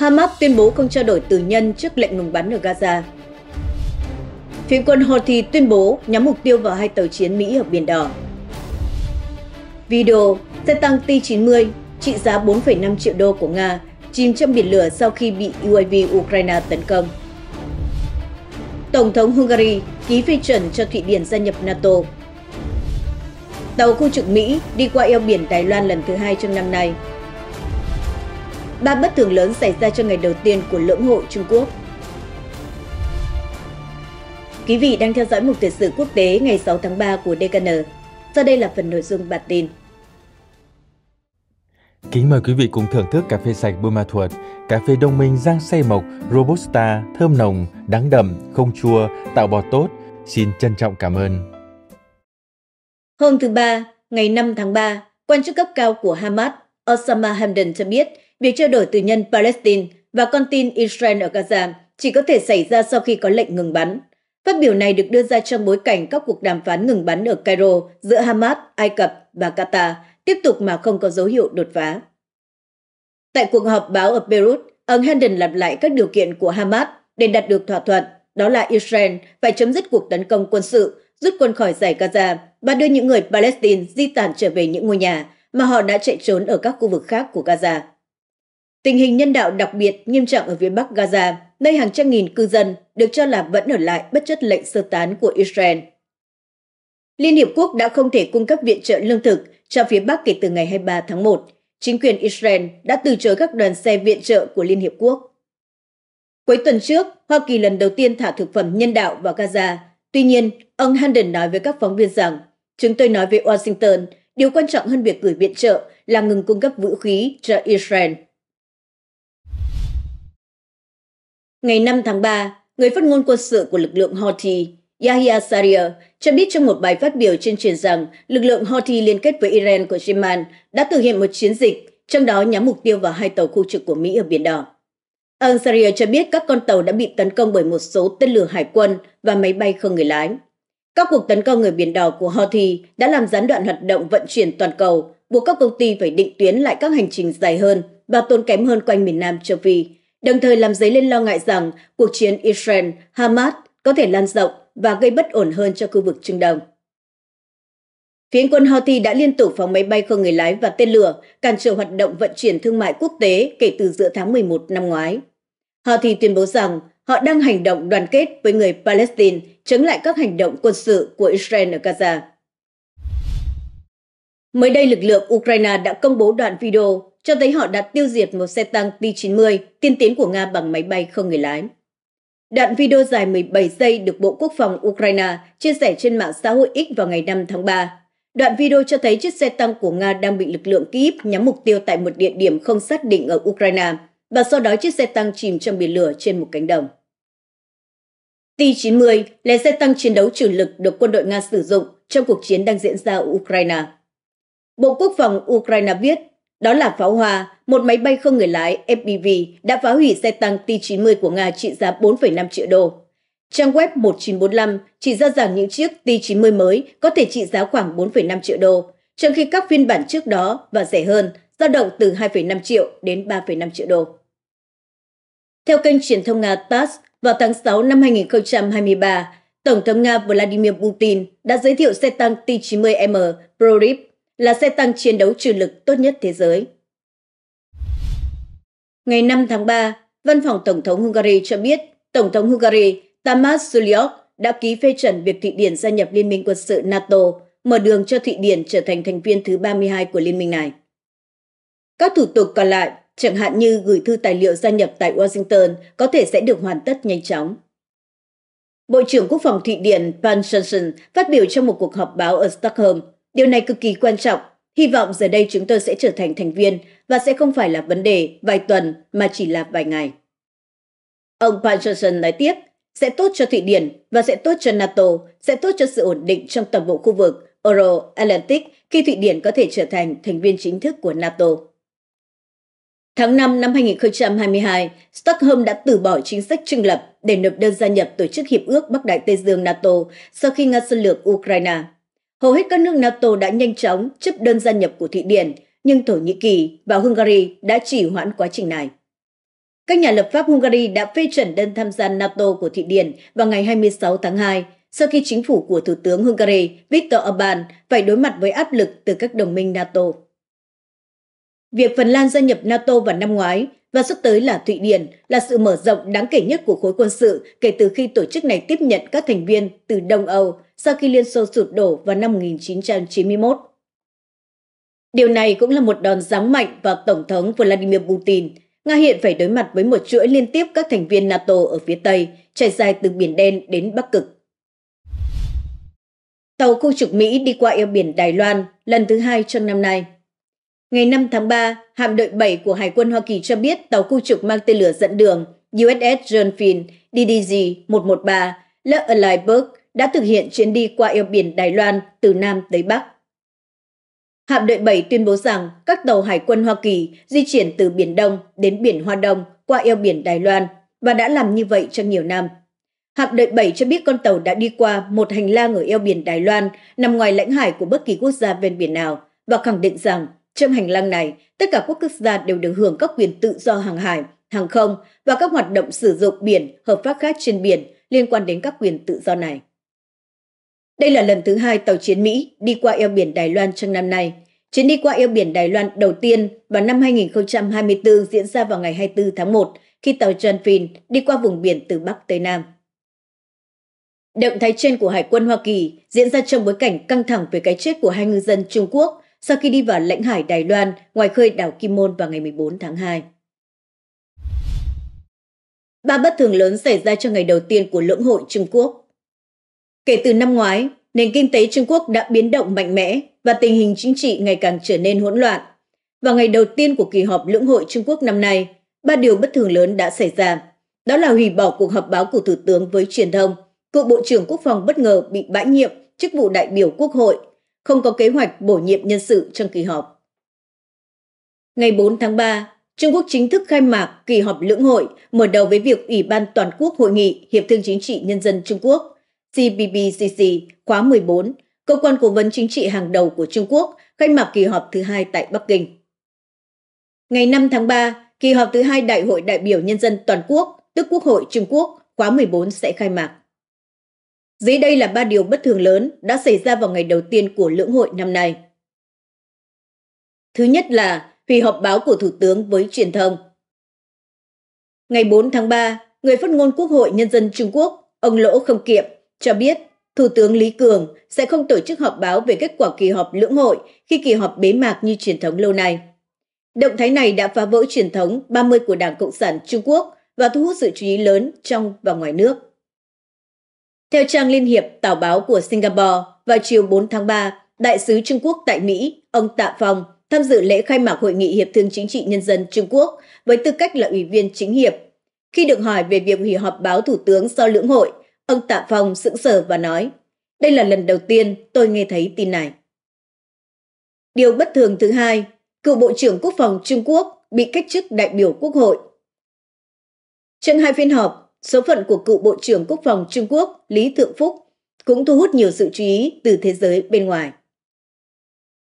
Hamas tuyên bố không trao đổi tù nhân trước lệnh ngừng bắn ở Gaza. Phiến quân Houthi tuyên bố nhắm mục tiêu vào hai tàu chiến Mỹ ở Biển Đỏ. Video xe tăng T-90 trị giá 4,5 triệu đô của Nga chìm trong biển lửa sau khi bị UAV Ukraine tấn công. Tổng thống Hungary ký phê chuẩn cho Thụy Điển gia nhập NATO. Tàu khu trục Mỹ đi qua eo biển Đài Loan lần thứ hai trong năm nay. Ba bất thường lớn xảy ra trong ngày đầu tiên của lưỡng hội Trung Quốc. Quý vị đang theo dõi một thời sự quốc tế ngày 6 tháng 3 của DKN. Sau đây là phần nội dung bản tin. Kính mời quý vị cùng thưởng thức cà phê sạch Buôn Ma Thuột, cà phê đông minh rang xay mộc, robusta, thơm nồng, đắng đậm, không chua, tạo bọt tốt. Xin trân trọng cảm ơn. Hôm thứ Ba, ngày 5 tháng 3, quan chức cấp cao của Hamas, Osama Hamdan cho biết việc trao đổi tù nhân Palestine và con tin Israel ở Gaza chỉ có thể xảy ra sau khi có lệnh ngừng bắn. Phát biểu này được đưa ra trong bối cảnh các cuộc đàm phán ngừng bắn ở Cairo giữa Hamas, Ai Cập và Qatar tiếp tục mà không có dấu hiệu đột phá. Tại cuộc họp báo ở Beirut, ông Hendon lặp lại các điều kiện của Hamas để đạt được thỏa thuận, đó là Israel phải chấm dứt cuộc tấn công quân sự, rút quân khỏi giải Gaza và đưa những người Palestine di tản trở về những ngôi nhà mà họ đã chạy trốn ở các khu vực khác của Gaza. Tình hình nhân đạo đặc biệt nghiêm trọng ở phía bắc Gaza, nơi hàng trăm nghìn cư dân được cho là vẫn ở lại bất chấp lệnh sơ tán của Israel. Liên Hiệp Quốc đã không thể cung cấp viện trợ lương thực cho phía Bắc kể từ ngày 23 tháng 1. Chính quyền Israel đã từ chối các đoàn xe viện trợ của Liên Hiệp Quốc. Cuối tuần trước, Hoa Kỳ lần đầu tiên thả thực phẩm nhân đạo vào Gaza. Tuy nhiên, ông Handon nói với các phóng viên rằng, chúng tôi nói với Washington, điều quan trọng hơn việc gửi viện trợ là ngừng cung cấp vũ khí cho Israel. Ngày 5 tháng 3, người phát ngôn quân sự của lực lượng Houthi Yahya Saria cho biết trong một bài phát biểu trên truyền rằng lực lượng Houthi liên kết với Iran của Yemen đã thực hiện một chiến dịch, trong đó nhắm mục tiêu vào hai tàu khu trục của Mỹ ở Biển Đỏ. Ông Saria cho biết các con tàu đã bị tấn công bởi một số tên lửa hải quân và máy bay không người lái. Các cuộc tấn công ở Biển Đỏ của Houthi đã làm gián đoạn hoạt động vận chuyển toàn cầu, buộc các công ty phải định tuyến lại các hành trình dài hơn và tốn kém hơn quanh miền Nam châu Phi, đồng thời làm dấy lên lo ngại rằng cuộc chiến Israel-Hamas có thể lan rộng và gây bất ổn hơn cho khu vực Trung Đông. Phiến quân Houthi đã liên tục phóng máy bay không người lái và tên lửa, cản trở hoạt động vận chuyển thương mại quốc tế kể từ giữa tháng 11 năm ngoái. Houthi tuyên bố rằng họ đang hành động đoàn kết với người Palestine chống lại các hành động quân sự của Israel ở Gaza. Mới đây, lực lượng Ukraine đã công bố đoạn video cho thấy họ đã tiêu diệt một xe tăng T-90 tiên tiến của Nga bằng máy bay không người lái. Đoạn video dài 17 giây được Bộ Quốc phòng Ukraine chia sẻ trên mạng xã hội X vào ngày 5 tháng 3. Đoạn video cho thấy chiếc xe tăng của Nga đang bị lực lượng Kyiv nhắm mục tiêu tại một địa điểm không xác định ở Ukraine, và sau đó chiếc xe tăng chìm trong biển lửa trên một cánh đồng. T-90 là xe tăng chiến đấu chủ lực được quân đội Nga sử dụng trong cuộc chiến đang diễn ra ở Ukraine. Bộ Quốc phòng Ukraine viết đó là pháo hoa, một máy bay không người lái FPV đã phá hủy xe tăng T-90 của Nga trị giá 4,5 triệu đô. Trang web 1945 chỉ ra rằng những chiếc T-90 mới có thể trị giá khoảng 4,5 triệu đô, trong khi các phiên bản trước đó và rẻ hơn dao động từ 2,5 triệu đến 3,5 triệu đô. Theo kênh truyền thông Nga TASS, vào tháng 6 năm 2023, Tổng thống Nga Vladimir Putin đã giới thiệu xe tăng T-90M Prorip là xe tăng chiến đấu trừ lực tốt nhất thế giới. Ngày 5 tháng 3, Văn phòng Tổng thống Hungary cho biết Tổng thống Hungary Tamás Zuliok đã ký phê chuẩn việc Thụy Điển gia nhập Liên minh quân sự NATO, mở đường cho Thụy Điển trở thành thành viên thứ 32 của liên minh này. Các thủ tục còn lại, chẳng hạn như gửi thư tài liệu gia nhập tại Washington, có thể sẽ được hoàn tất nhanh chóng. Bộ trưởng Quốc phòng Thụy Điển Pan Johnson phát biểu trong một cuộc họp báo ở Stockholm Điều này cực kỳ quan trọng. Hy vọng giờ đây chúng tôi sẽ trở thành thành viên và sẽ không phải là vấn đề vài tuần mà chỉ là vài ngày. Ông Johnson nói tiếp, sẽ tốt cho Thụy Điển và sẽ tốt cho NATO, sẽ tốt cho sự ổn định trong toàn bộ khu vực Euro-Atlantic khi Thụy Điển có thể trở thành thành viên chính thức của NATO. Tháng 5 năm 2022, Stockholm đã từ bỏ chính sách trưng lập để nộp đơn gia nhập Tổ chức Hiệp ước Bắc Đại Tây Dương NATO sau khi Nga xâm lược Ukraine. Hầu hết các nước NATO đã nhanh chóng chấp đơn gia nhập của Thụy Điển, nhưng Thổ Nhĩ Kỳ và Hungary đã chỉ hoãn quá trình này. các nhà lập pháp Hungary đã phê chuẩn đơn tham gia NATO của Thụy Điển vào ngày 26 tháng 2, sau khi chính phủ của Thủ tướng Hungary Viktor Orbán phải đối mặt với áp lực từ các đồng minh NATO. Việc Phần Lan gia nhập NATO vào năm ngoái và sắp tới là Thụy Điển là sự mở rộng đáng kể nhất của khối quân sự kể từ khi tổ chức này tiếp nhận các thành viên từ Đông Âu sau khi Liên Xô sụp đổ vào năm 1991. Điều này cũng là một đòn giáng mạnh vào Tổng thống Vladimir Putin. Nga hiện phải đối mặt với một chuỗi liên tiếp các thành viên NATO ở phía Tây, trải dài từ Biển Đen đến Bắc Cực. Tàu khu trục Mỹ đi qua eo biển Đài Loan lần thứ hai trong năm nay. Ngày 5 tháng 3, hạm đội 7 của Hải quân Hoa Kỳ cho biết tàu khu trục mang tên lửa dẫn đường USS John Finn DDG-113 Le Alliberg đã thực hiện chuyến đi qua eo biển Đài Loan từ Nam tới Bắc. Hạm đội 7 tuyên bố rằng các tàu Hải quân Hoa Kỳ di chuyển từ Biển Đông đến Biển Hoa Đông qua eo biển Đài Loan và đã làm như vậy trong nhiều năm. Hạm đội 7 cho biết con tàu đã đi qua một hành lang ở eo biển Đài Loan nằm ngoài lãnh hải của bất kỳ quốc gia ven biển nào và khẳng định rằng trong hành lang này, tất cả quốc gia đều được hưởng các quyền tự do hàng hải, hàng không và các hoạt động sử dụng biển hợp pháp khác trên biển liên quan đến các quyền tự do này. Đây là lần thứ hai tàu chiến Mỹ đi qua eo biển Đài Loan trong năm nay. Chuyến đi qua eo biển Đài Loan đầu tiên vào năm 2024 diễn ra vào ngày 24 tháng 1 khi tàu John Finn đi qua vùng biển từ Bắc tới Nam. Động thái trên của Hải quân Hoa Kỳ diễn ra trong bối cảnh căng thẳng về cái chết của hai ngư dân Trung Quốc sau khi đi vào lãnh hải Đài Loan ngoài khơi đảo Kim Môn vào ngày 14 tháng 2. Ba bất thường lớn xảy ra trong ngày đầu tiên của lưỡng hội Trung Quốc. Kể từ năm ngoái, nền kinh tế Trung Quốc đã biến động mạnh mẽ và tình hình chính trị ngày càng trở nên hỗn loạn. Vào ngày đầu tiên của kỳ họp lưỡng hội Trung Quốc năm nay, ba điều bất thường lớn đã xảy ra. Đó là hủy bỏ cuộc họp báo của Thủ tướng với truyền thông, cựu Bộ trưởng Quốc phòng bất ngờ bị bãi nhiệm chức vụ đại biểu Quốc hội không có kế hoạch bổ nhiệm nhân sự trong kỳ họp. Ngày 4 tháng 3, Trung Quốc chính thức khai mạc kỳ họp lưỡng hội, mở đầu với việc Ủy ban Toàn quốc Hội nghị Hiệp thương Chính trị Nhân dân Trung Quốc CPPCC khóa 14, cơ quan cố vấn chính trị hàng đầu của Trung Quốc, khai mạc kỳ họp thứ hai tại Bắc Kinh. Ngày 5 tháng 3, kỳ họp thứ hai Đại hội đại biểu Nhân dân Toàn quốc, tức Quốc hội Trung Quốc, khóa 14 sẽ khai mạc. Dưới đây là ba điều bất thường lớn đã xảy ra vào ngày đầu tiên của lưỡng hội năm nay. Thứ nhất là hủy họp báo của Thủ tướng với truyền thông. Ngày 4 tháng 3, người phát ngôn Quốc hội Nhân dân Trung Quốc, ông Lỗ Không Kiệm, cho biết Thủ tướng Lý Cường sẽ không tổ chức họp báo về kết quả kỳ họp lưỡng hội khi kỳ họp bế mạc như truyền thống lâu nay. Động thái này đã phá vỡ truyền thống 30 của Đảng Cộng sản Trung Quốc và thu hút sự chú ý lớn trong và ngoài nước. Theo trang Liên hiệp Tảo báo của Singapore, vào chiều 4 tháng 3, Đại sứ Trung Quốc tại Mỹ, ông Tạ Phong, tham dự lễ khai mạc Hội nghị Hiệp thương Chính trị Nhân dân Trung Quốc với tư cách là Ủy viên chính hiệp. Khi được hỏi về việc hủy họp báo Thủ tướng do lưỡng hội, ông Tạ Phong sững sờ và nói, đây là lần đầu tiên tôi nghe thấy tin này. Điều bất thường thứ hai, cựu Bộ trưởng Quốc phòng Trung Quốc bị cách chức đại biểu Quốc hội. Trong hai phiên họp, số phận của cựu Bộ trưởng Quốc phòng Trung Quốc Lý Thượng Phúc cũng thu hút nhiều sự chú ý từ thế giới bên ngoài.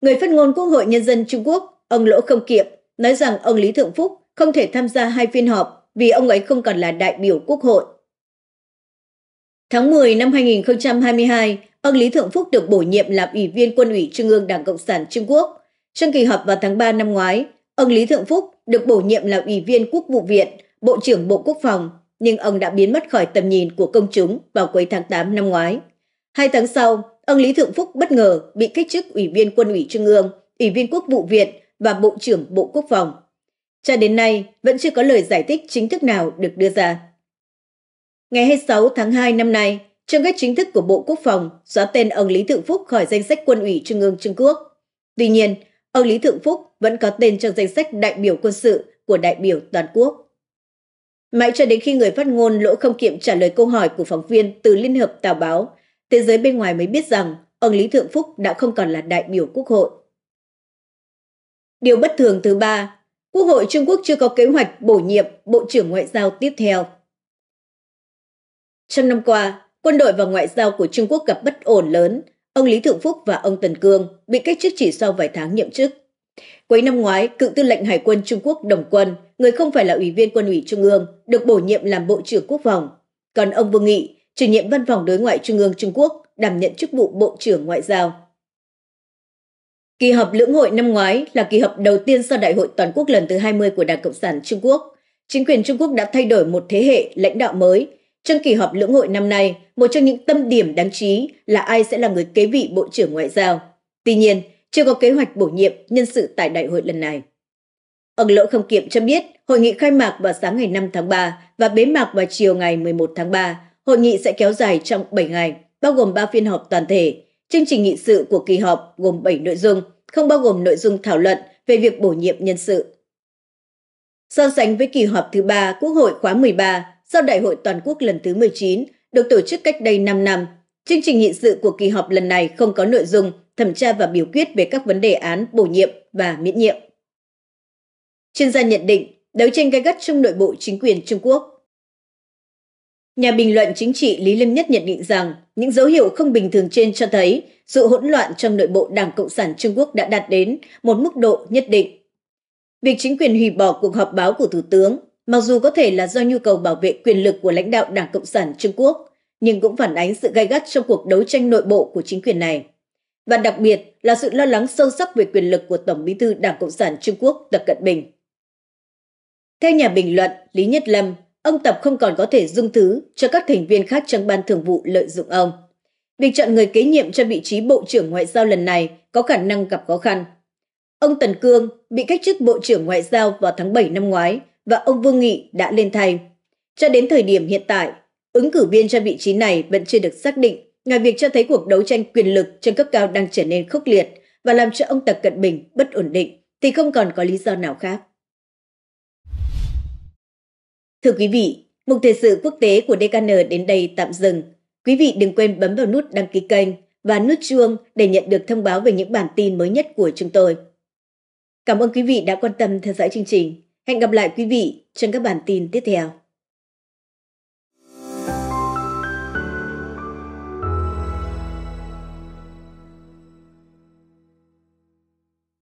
Người phát ngôn Quốc hội Nhân dân Trung Quốc, ông Lỗ Không Kiệm, nói rằng ông Lý Thượng Phúc không thể tham gia hai phiên họp vì ông ấy không còn là đại biểu Quốc hội. Tháng 10 năm 2022, ông Lý Thượng Phúc được bổ nhiệm làm Ủy viên Quân ủy Trung ương Đảng Cộng sản Trung Quốc. Trong kỳ họp vào tháng 3 năm ngoái, ông Lý Thượng Phúc được bổ nhiệm làm Ủy viên Quốc vụ viện, Bộ trưởng Bộ Quốc phòng nhưng ông đã biến mất khỏi tầm nhìn của công chúng vào cuối tháng 8 năm ngoái. Hai tháng sau, ông Lý Thượng Phúc bất ngờ bị cách chức Ủy viên Quân ủy Trung ương, Ủy viên Quốc vụ viện và Bộ trưởng Bộ Quốc phòng. Cho đến nay, vẫn chưa có lời giải thích chính thức nào được đưa ra. Ngày 26 tháng 2 năm nay, trong cách chính thức của Bộ Quốc phòng xóa tên ông Lý Thượng Phúc khỏi danh sách quân ủy Trung ương Trung Quốc. Tuy nhiên, ông Lý Thượng Phúc vẫn có tên trong danh sách đại biểu quân sự của đại biểu toàn quốc. Mãi cho đến khi người phát ngôn Lỗ Không Kiệm trả lời câu hỏi của phóng viên từ Liên hợp Tào Báo, thế giới bên ngoài mới biết rằng ông Lý Thượng Phúc đã không còn là đại biểu Quốc hội. Điều bất thường thứ ba, Quốc hội Trung Quốc chưa có kế hoạch bổ nhiệm Bộ trưởng Ngoại giao tiếp theo. Trong năm qua, quân đội và ngoại giao của Trung Quốc gặp bất ổn lớn. Ông Lý Thượng Phúc và ông Tần Cương bị cách chức chỉ sau vài tháng nhậm chức. Cuối năm ngoái, cựu tư lệnh Hải quân Trung Quốc Đồng Quân, người không phải là ủy viên quân ủy Trung ương, được bổ nhiệm làm Bộ trưởng Quốc phòng. Còn ông Vương Nghị, chủ nhiệm văn phòng đối ngoại Trung ương Trung Quốc, đảm nhận chức vụ Bộ trưởng Ngoại giao. Kỳ họp lưỡng hội năm ngoái là kỳ họp đầu tiên sau Đại hội toàn quốc lần thứ 20 của Đảng Cộng sản Trung Quốc. Chính quyền Trung Quốc đã thay đổi một thế hệ lãnh đạo mới. Trong kỳ họp lưỡng hội năm nay, một trong những tâm điểm đáng trí là ai sẽ là người kế vị Bộ trưởng Ngoại giao. Tuy nhiên, chưa có kế hoạch bổ nhiệm nhân sự tại đại hội lần này. Ông Lỗ Không Kiệm cho biết, hội nghị khai mạc vào sáng ngày 5 tháng 3 và bế mạc vào chiều ngày 11 tháng 3. Hội nghị sẽ kéo dài trong 7 ngày, bao gồm 3 phiên họp toàn thể. Chương trình nghị sự của kỳ họp gồm 7 nội dung, không bao gồm nội dung thảo luận về việc bổ nhiệm nhân sự. So sánh với kỳ họp thứ 3 Quốc hội khóa 13 sau Đại hội Toàn quốc lần thứ 19 được tổ chức cách đây 5 năm, chương trình nghị sự của kỳ họp lần này không có nội dung thẩm tra và biểu quyết về các vấn đề án bổ nhiệm và miễn nhiệm. Chuyên gia nhận định đấu tranh gay gắt trong nội bộ chính quyền Trung Quốc. Nhà bình luận chính trị Lý Lâm Nhất nhận định rằng những dấu hiệu không bình thường trên cho thấy sự hỗn loạn trong nội bộ Đảng Cộng sản Trung Quốc đã đạt đến một mức độ nhất định. Việc chính quyền hủy bỏ cuộc họp báo của Thủ tướng, mặc dù có thể là do nhu cầu bảo vệ quyền lực của lãnh đạo Đảng Cộng sản Trung Quốc, nhưng cũng phản ánh sự gay gắt trong cuộc đấu tranh nội bộ của chính quyền này và đặc biệt là sự lo lắng sâu sắc về quyền lực của Tổng bí thư Đảng Cộng sản Trung Quốc Tập Cận Bình. Theo nhà bình luận Lý Nhất Lâm, ông Tập không còn có thể dung thứ cho các thành viên khác trong ban thường vụ lợi dụng ông. Việc chọn người kế nhiệm cho vị trí Bộ trưởng Ngoại giao lần này có khả năng gặp khó khăn. Ông Tần Cương bị cách chức Bộ trưởng Ngoại giao vào tháng 7 năm ngoái và ông Vương Nghị đã lên thay. Cho đến thời điểm hiện tại, ứng cử viên cho vị trí này vẫn chưa được xác định Ngoài việc cho thấy cuộc đấu tranh quyền lực trên cấp cao đang trở nên khốc liệt và làm cho ông Tập Cận Bình bất ổn định, thì không còn có lý do nào khác. Thưa quý vị, mục thời sự quốc tế của DKN đến đây tạm dừng. Quý vị đừng quên bấm vào nút đăng ký kênh và nút chuông để nhận được thông báo về những bản tin mới nhất của chúng tôi. Cảm ơn quý vị đã quan tâm theo dõi chương trình. Hẹn gặp lại quý vị trong các bản tin tiếp theo.